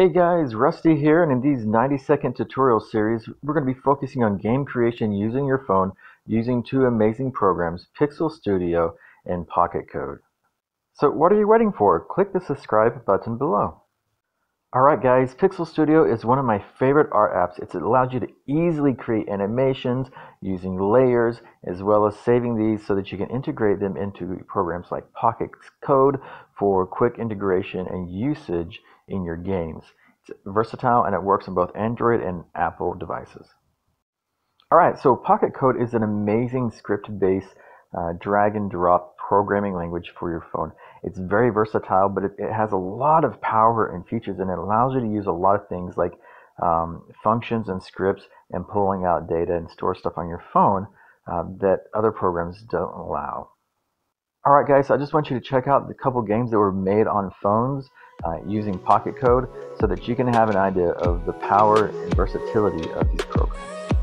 Hey guys, Rusty here, and in these 90 second tutorial series, we're going to be focusing on game creation using your phone using two amazing programs, Pixel Studio and Pocket Code. So what are you waiting for? Click the subscribe button below. Alright guys, Pixel Studio is one of my favorite art apps. It allows you to easily create animations using layers as well as saving these so that you can integrate them into programs like Pocket Code for quick integration and usage in your games. It's versatile and it works on both Android and Apple devices. Alright, so Pocket Code is an amazing script-based uh, drag and drop programming language for your phone. It's very versatile, but it, it, has a lot of power and features and it allows you to use a lot of things like um, functions and scripts and pulling out data and store stuff on your phone uh, that other programs don't allow. Alright guys, so I just want you to check out the couple games that were made on phones uh, using Pocket Code so that you can have an idea of the power and versatility of these programs.